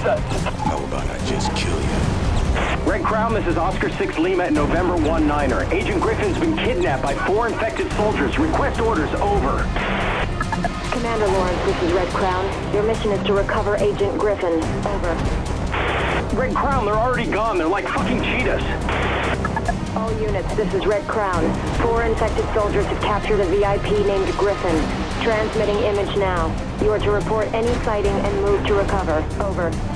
trust. How about I just kill you? Red Crown, this is Oscar 6 Lima at November 1-9er. Agent Griffin's been kidnapped by four infected soldiers. Request orders, over. Commander Lawrence, this is Red Crown. Your mission is to recover Agent Griffin. Over. Red Crown, they're already gone. They're like fucking cheetahs. All units, this is Red Crown. Four infected soldiers have captured a VIP named Griffin. Transmitting image now. You are to report any sighting and move to recover. Over.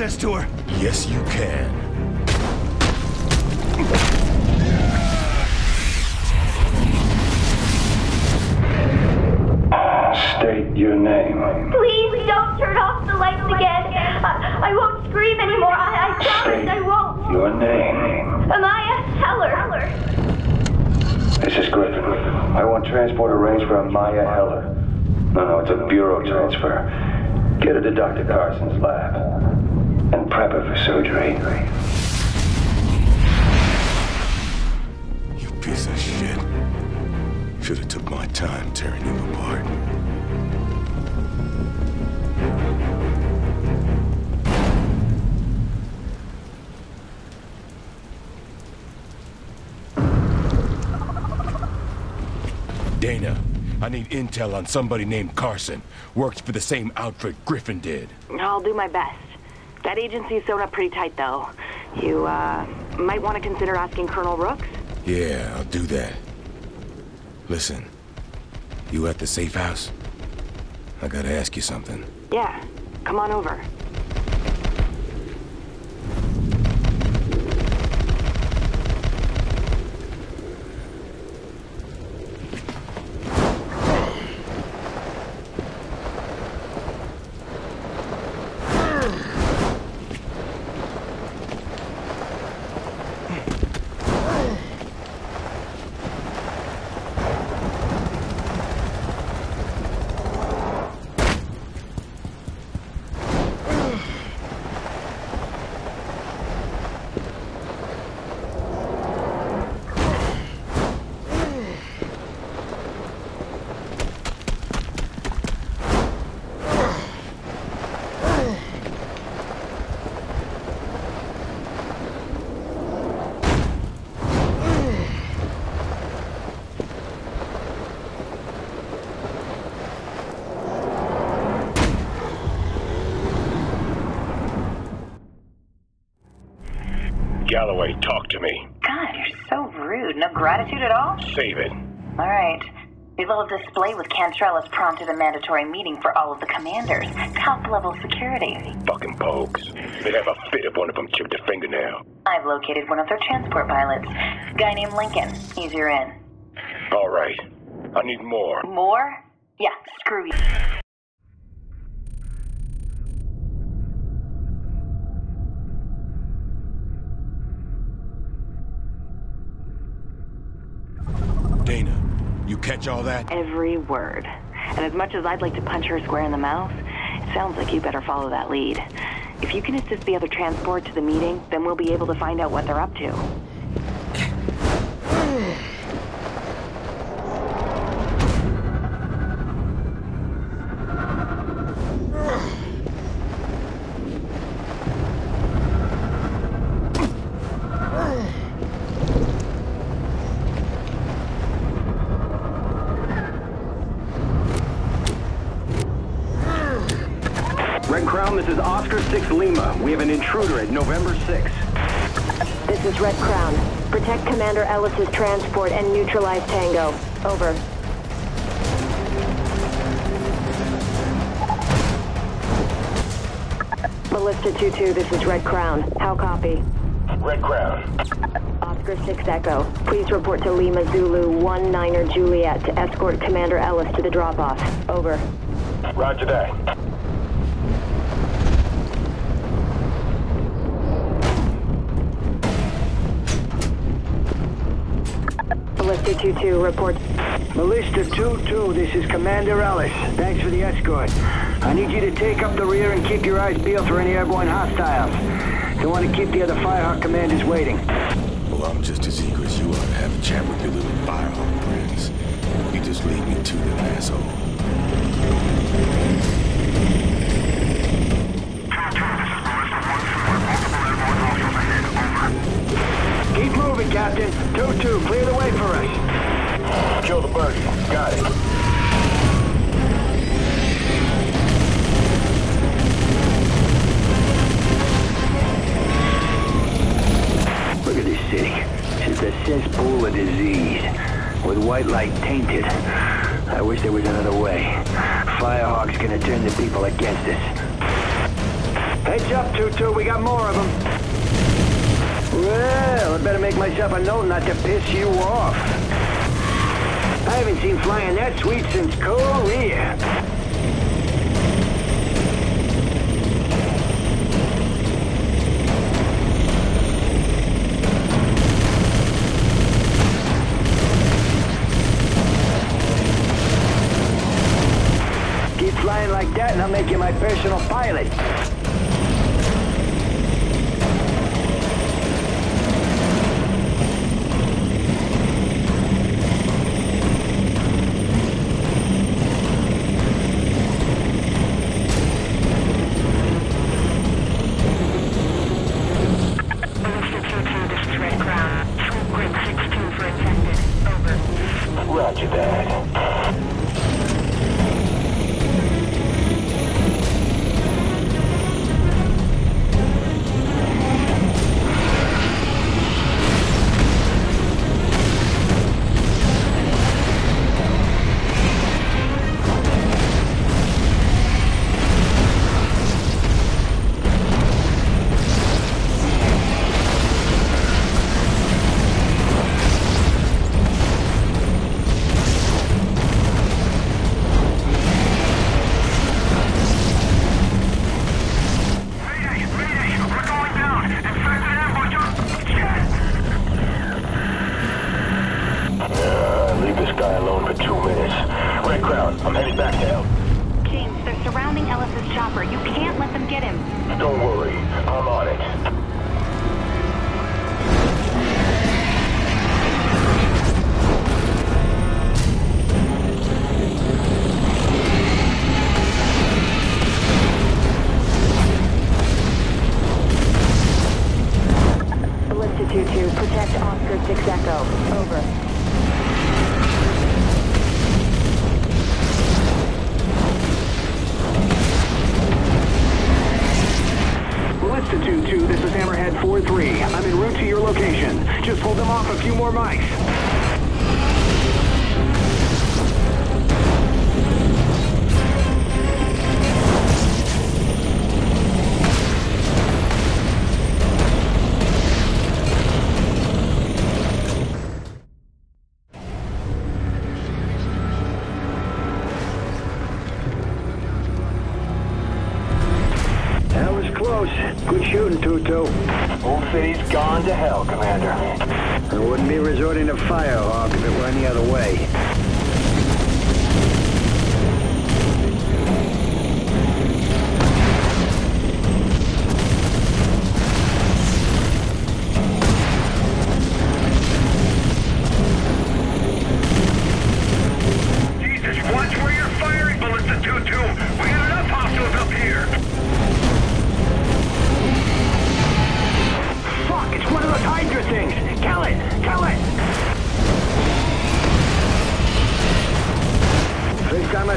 Access to her. Yes, you can. State your name. Please don't turn off the lights again. I, I won't scream anymore. I, I promise I won't. Your name. Amaya Heller. This is Griffin. I want transport arranged for Maya Heller. No, no, it's a bureau transfer. Get her to Dr. Carson's lab. And prep her for surgery. You piece of shit. Should have took my time tearing you apart. Dana, I need intel on somebody named Carson. Works for the same outfit Griffin did. I'll do my best. That agency's sewn up pretty tight, though. You, uh, might want to consider asking Colonel Rooks. Yeah, I'll do that. Listen, you at the safe house? I gotta ask you something. Yeah, come on over. Galloway, talk to me. God, you're so rude. No gratitude at all? Save it. All right. Your little display with Cantrell has prompted a mandatory meeting for all of the commanders. Top level security. Fucking pokes. They'd have a fit if one of them chipped a fingernail. I've located one of their transport pilots. Guy named Lincoln. He's your in. All right. I need more. More? Yeah, screw you. Catch all that? Every word. And as much as I'd like to punch her square in the mouth, it sounds like you better follow that lead. If you can assist the other transport to the meeting, then we'll be able to find out what they're up to. November 6th. This is Red Crown. Protect Commander Ellis's transport and neutralize Tango. Over. Ballista 2-2, this is Red Crown. How copy? Red Crown. Oscar 6 Echo. Please report to Lima Zulu 1 Niner Juliet to escort Commander Ellis to the drop-off. Over. Roger that. Ballista 2-2, report. Ballista 2-2, this is Commander Ellis. Thanks for the escort. I need you to take up the rear and keep your eyes peeled for any airborne hostiles. Don't want to keep the other Firehawk commanders waiting. Well, I'm just as eager as you are to have a chat with your little firehawk friends. You just lead me to them, asshole. Myself a note not to piss you off. I haven't seen flying that sweet since Korea. Keep flying like that and I'll make you my personal pilot.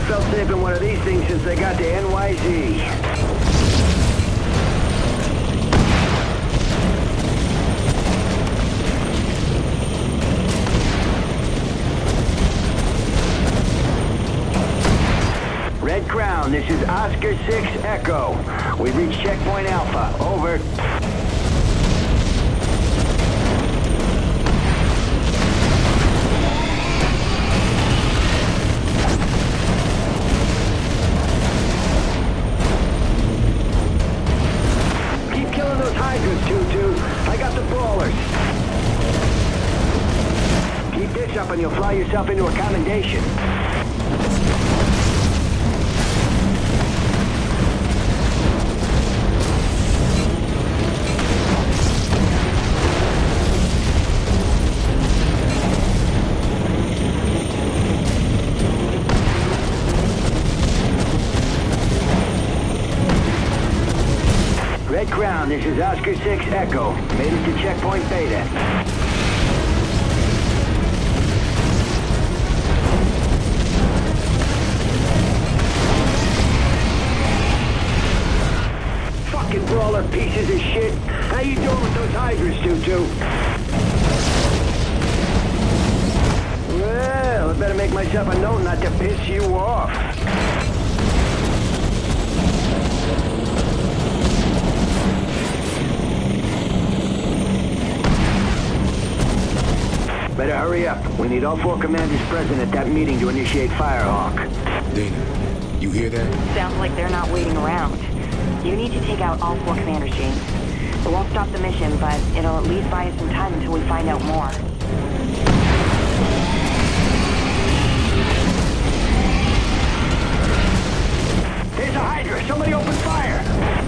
I felt safe in one of these things since they got to NYZ. Red Crown, this is Oscar 6 Echo. We've reached checkpoint Alpha. Over. Yourself into a commendation. Red Crown, this is Oscar 6 Echo. Hurry up. We need all four commanders present at that meeting to initiate Firehawk. Dana, you hear that? Sounds like they're not waiting around. You need to take out all four commanders, James. It won't stop the mission, but it'll at least buy us some time until we find out more. There's a Hydra! Somebody open fire!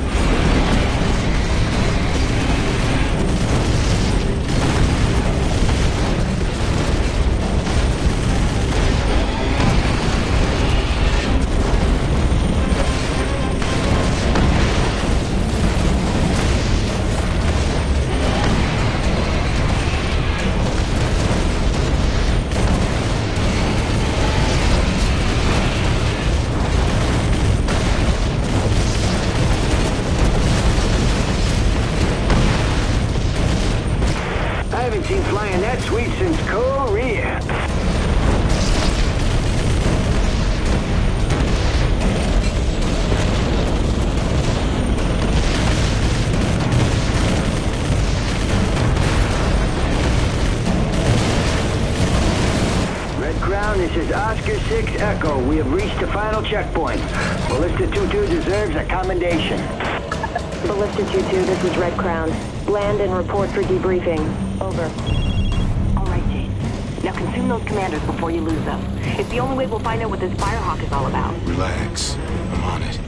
James. Now consume those commanders before you lose them. It's the only way we'll find out what this Firehawk is all about. Relax. I'm on it.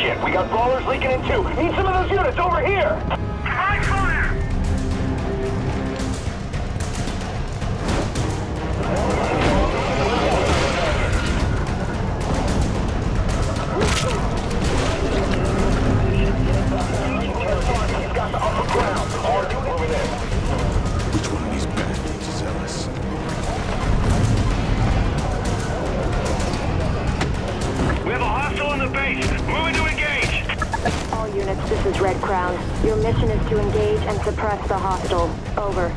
Shit, we got brawlers leaking in too. Need some of those units over here. mission is to engage and suppress the hostile. Over.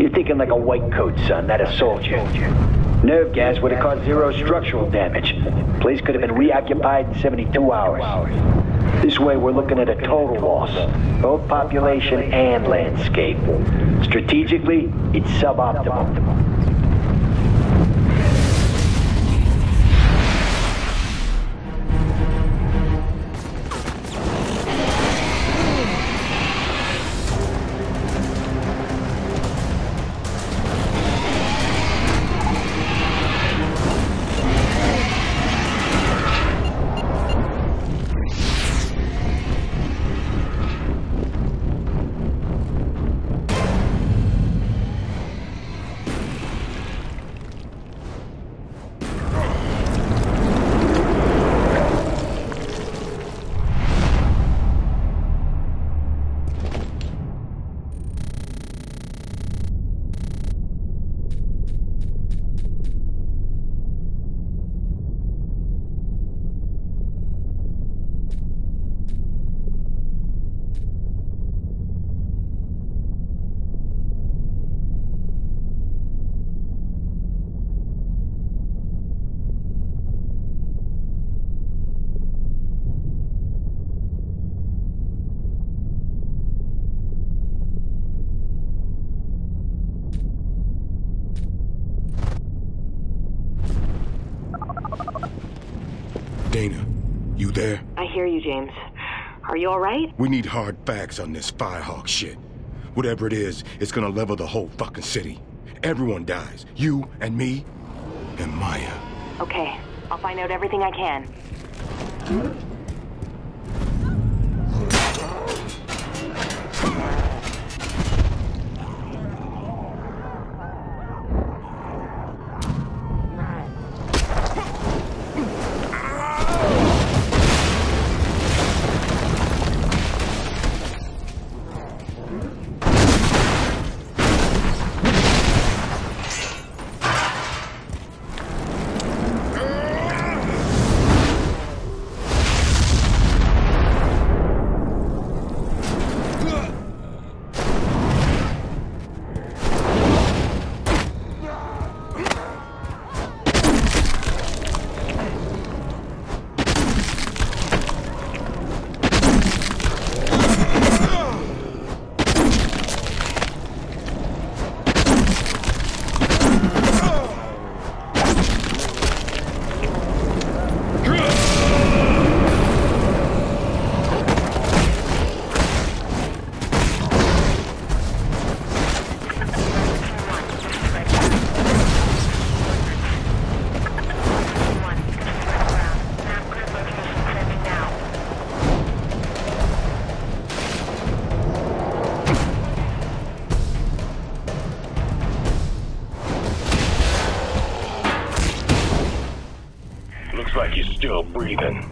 You're thinking like a white coat, son, not a soldier. Nerve gas would have caused zero structural damage. Place could have been reoccupied in 72 hours. Way, we're looking at a total loss, both population and landscape. Strategically, it's suboptimal. Are you all right? We need hard facts on this Firehawk shit. Whatever it is, it's gonna level the whole fucking city. Everyone dies. You and me and Maya. Okay, I'll find out everything I can.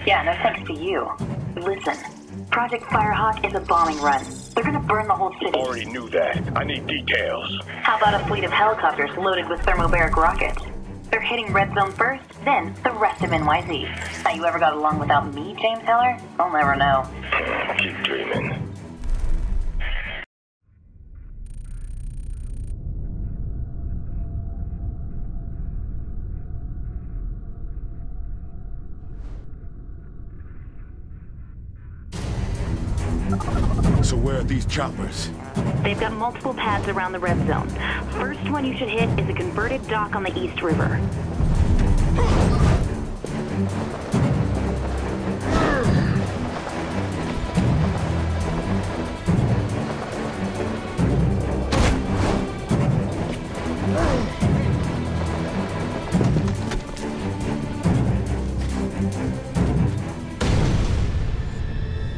Yeah, no thanks to you. Listen, Project Firehawk is a bombing run. They're gonna burn the whole city. I already knew that. I need details. How about a fleet of helicopters loaded with thermobaric rockets? They're hitting Red Zone first, then the rest of NYZ. How you ever got along without me, James Heller? I'll never know. Keep dreaming. Choppers? They've got multiple pads around the red zone. First one you should hit is a converted dock on the East River.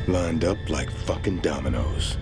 Lined up like fucking dominoes.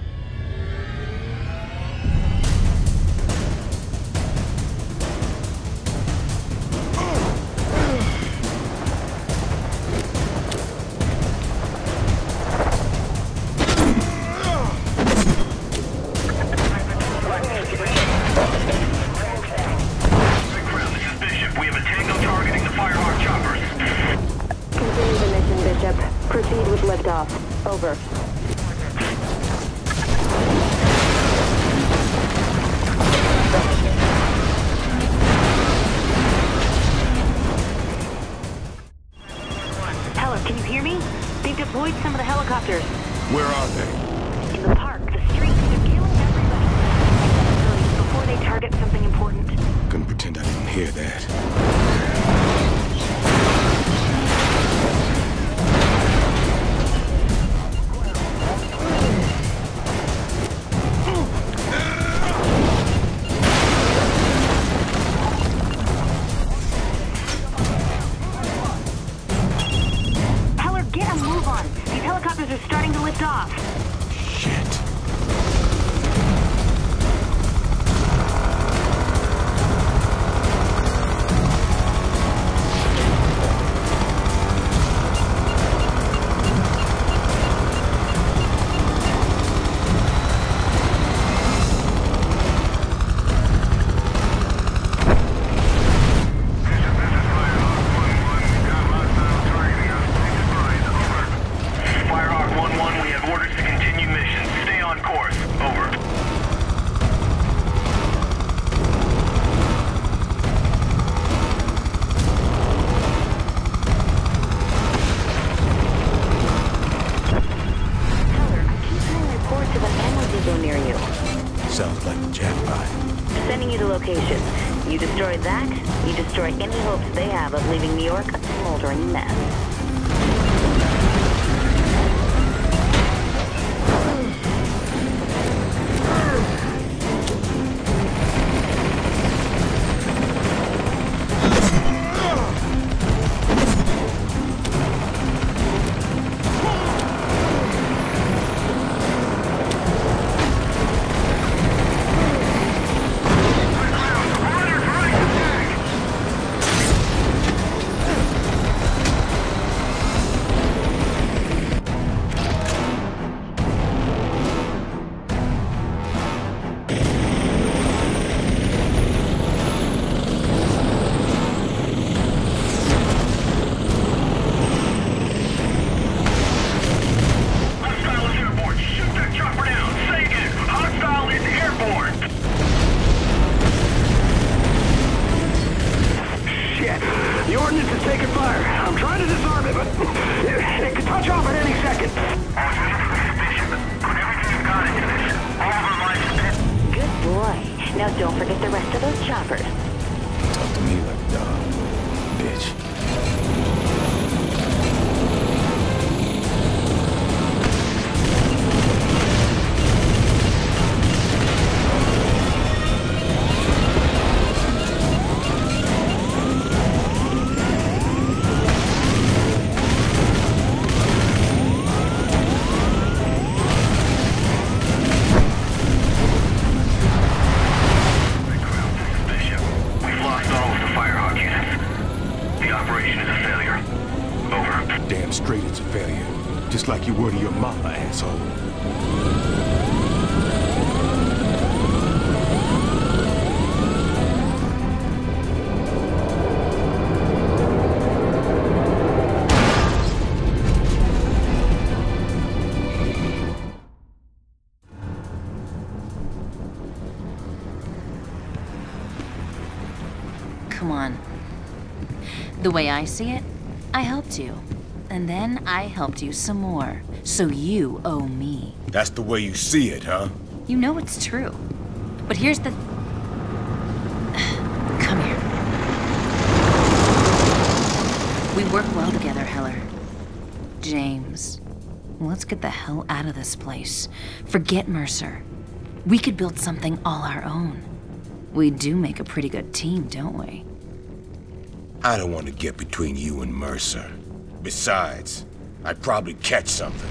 All of our minds are Good boy. Now don't forget the rest of those choppers. Talk to me like a dog. Bitch. The way I see it, I helped you. And then I helped you some more. So you owe me. That's the way you see it, huh? You know it's true. But here's the. Come here. We work well together, Heller. James, let's get the hell out of this place. Forget Mercer. We could build something all our own. We do make a pretty good team, don't we? I don't want to get between you and Mercer. Besides, I'd probably catch something.